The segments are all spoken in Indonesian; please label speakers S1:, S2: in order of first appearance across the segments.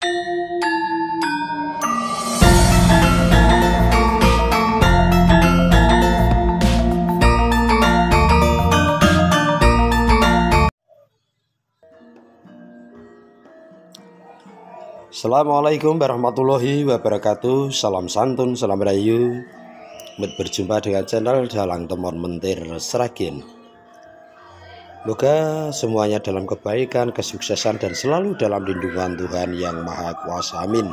S1: Assalamualaikum warahmatullahi wabarakatuh. Salam santun, salam rayu. Berjumpa dengan channel Dalang Temon Mentir Seragen Semoga semuanya dalam kebaikan, kesuksesan dan selalu dalam lindungan Tuhan Yang Maha Kuasa. Amin.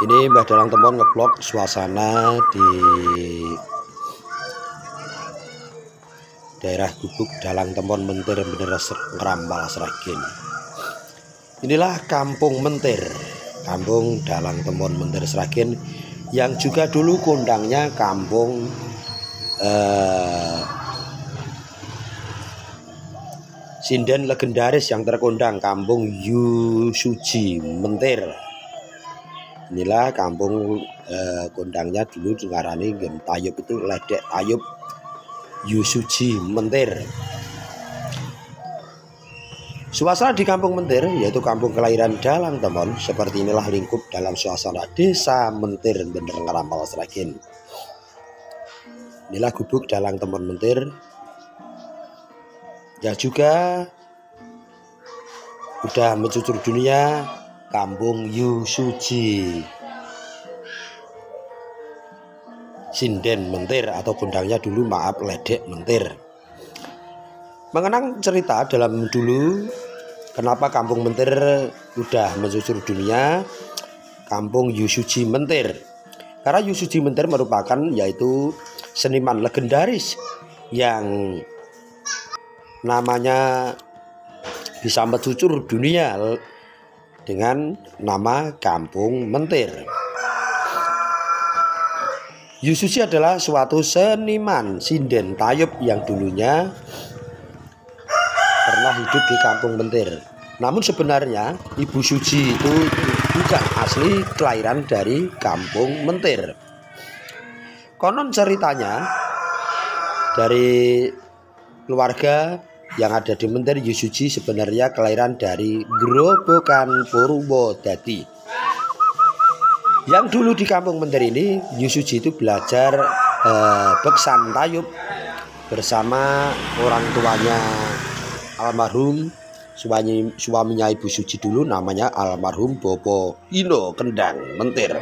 S1: Ini Mbah Dalang Temon ngeblok suasana di daerah Gubuk Dalang Temon Mentir Bener Ngerampal Seragen Inilah Kampung Mentir, Kampung Dalang Temon Mentir Seragen yang juga dulu kondangnya Kampung eh, sinden legendaris yang terkondang Kampung Yusuji Mentir. Inilah kampung eh, kondangnya dulu dengarani Tayub itu ledek Tayub Yusuji Mentir. Suasana di Kampung Mentir, yaitu kampung kelahiran Dalang Temon, seperti inilah lingkup dalam suasana desa Mentir Bener Ngerampal Seragen. Inilah gubuk Dalang Temon Mentir, yang juga sudah mencucur dunia Kampung Yusuji. Sinden Mentir atau kondangnya dulu maaf Ledek Mentir. Mengenang cerita dalam dulu kenapa Kampung Mentir sudah mencucur dunia Kampung Yusuji Mentir. Karena Yusuji Mentir merupakan yaitu seniman legendaris yang namanya bisa mencucur dunia dengan nama Kampung Mentir. Yusuji adalah suatu seniman sinden tayub yang dulunya pernah hidup di kampung Mentir. Namun sebenarnya Ibu Suci itu bukan asli kelahiran dari kampung Mentir. Konon ceritanya dari keluarga yang ada di Mentir Yusuji sebenarnya kelahiran dari Grobokan Dadi. Yang dulu di kampung Mentir ini Yusuji itu belajar eh, beksan tayub bersama orang tuanya almarhum suami, suaminya Ibu Suci dulu namanya almarhum Bopo Ino Kendang Mentir.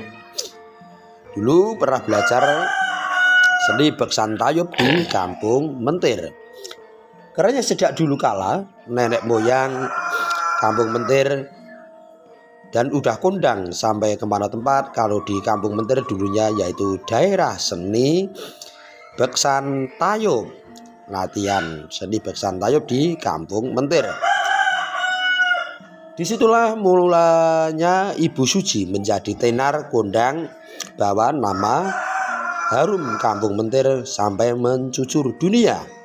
S1: Dulu pernah belajar seni beksan tayub di kampung Mentir. Karena sejak dulu kala nenek moyang kampung Mentir dan udah kondang sampai ke mana tempat kalau di kampung Mentir dulunya yaitu daerah seni beksan tayub latihan seni beksan tayub di kampung Mentir. Di situlah mulanya Ibu Suci menjadi tenar kondang bawa nama harum kampung Mentir sampai mencucur dunia.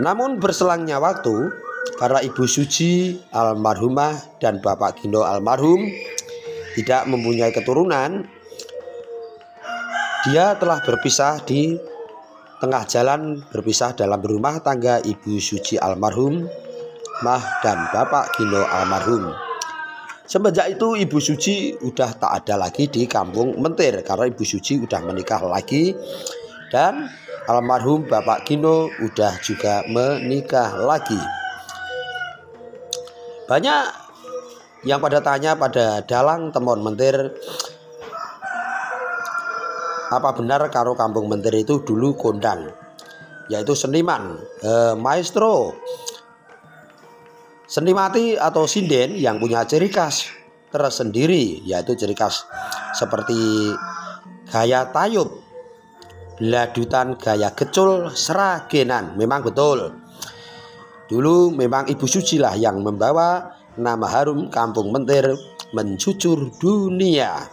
S1: Namun berselangnya waktu karena Ibu Suci almarhumah dan Bapak Gino almarhum tidak mempunyai keturunan, dia telah berpisah di Tengah jalan berpisah dalam rumah tangga Ibu Suci almarhum Mah dan Bapak Gino almarhum. Semenjak itu Ibu Suci udah tak ada lagi di kampung Mentir karena Ibu Suci udah menikah lagi dan almarhum Bapak Gino udah juga menikah lagi. Banyak yang pada tanya pada dalang temon mentir apa benar karo kampung Mentir itu dulu kondang yaitu seniman eh, maestro seni mati atau sinden yang punya ciri khas tersendiri yaitu ciri khas seperti gaya tayub ladutan gaya gecul seragenan. Memang betul. Dulu memang ibu suci lah yang membawa nama harum kampung mentir mencucur dunia.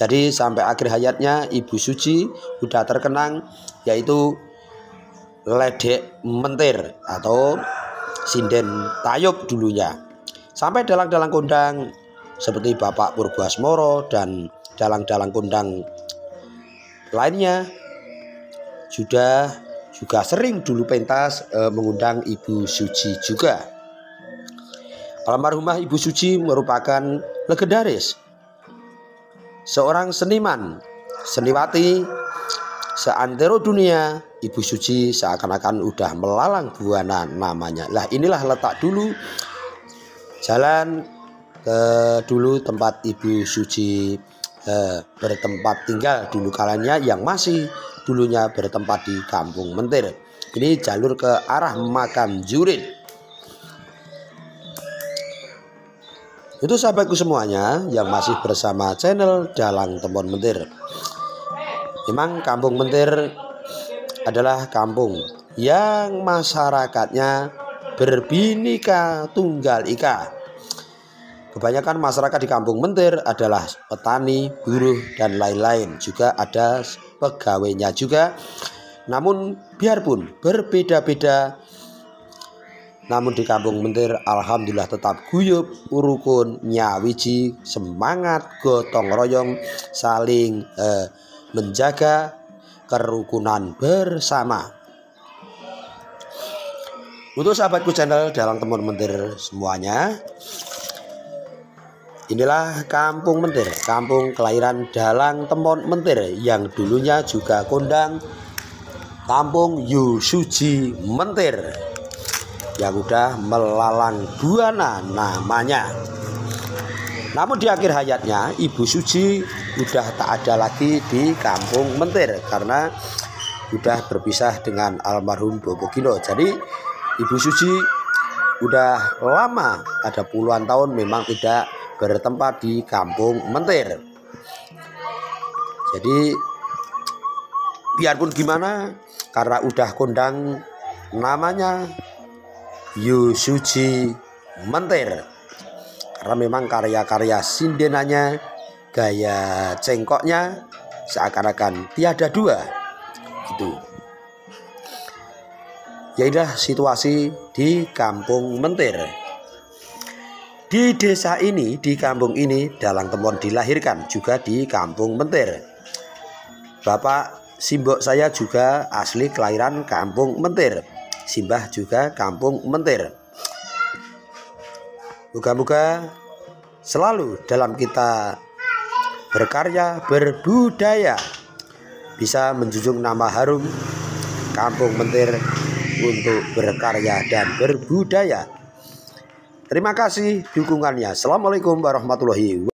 S1: Jadi sampai akhir hayatnya Ibu Suci sudah terkenang yaitu ledek mentir atau sinden tayub dulunya. Sampai dalang-dalang kondang seperti Bapak Purboasmoro dan dalang-dalang kondang lainnya sudah juga sering dulu pentas e, mengundang Ibu Suci juga. Almarhumah Ibu Suci merupakan legendaris. Seorang seniman, seniwati, seantero dunia, Ibu Suci seakan-akan udah melalang buana namanya. Lah inilah letak dulu jalan ke dulu tempat Ibu Suci eh, bertempat tinggal dulu kalanya yang masih dulunya bertempat di Kampung Mentir. Ini jalur ke arah makam Jurid. Itu sahabatku semuanya yang masih bersama channel Dalang Tempon Mentir. Memang Kampung Mentir adalah kampung yang masyarakatnya berbinika tunggal ika. Kebanyakan masyarakat di Kampung Mentir adalah petani, buruh, dan lain-lain. Juga ada pegawainya juga. Namun biarpun berbeda-beda namun di kampung Mentir alhamdulillah tetap guyup, urukun, nyawiji, semangat, gotong royong, saling eh, menjaga kerukunan bersama. Untuk sahabatku channel dalam teman mentir semuanya, Inilah Kampung Mentir, kampung kelahiran Dalang Temon Mentir yang dulunya juga kondang Kampung Yusuji Mentir yang udah melalang buana namanya. Namun di akhir hayatnya Ibu Suci udah tak ada lagi di Kampung Mentir karena udah berpisah dengan almarhum Bobo Gino. Jadi Ibu Suci udah lama ada puluhan tahun memang tidak bertempat di Kampung Mentir. Jadi biarpun gimana karena udah kondang namanya Yusuji Mentir. Karena memang karya-karya sindenanya gaya cengkoknya seakan-akan tiada dua. Gitu. Ya situasi di kampung Mentir di desa ini di kampung ini Dalang Temon dilahirkan juga di kampung Mentir Bapak Simbok saya juga asli kelahiran kampung Mentir Simbah juga kampung Mentir. Moga-moga selalu dalam kita berkarya, berbudaya bisa menjunjung nama harum kampung Mentir untuk berkarya dan berbudaya. Terima kasih dukungannya. Assalamualaikum warahmatullahi wabarakatuh.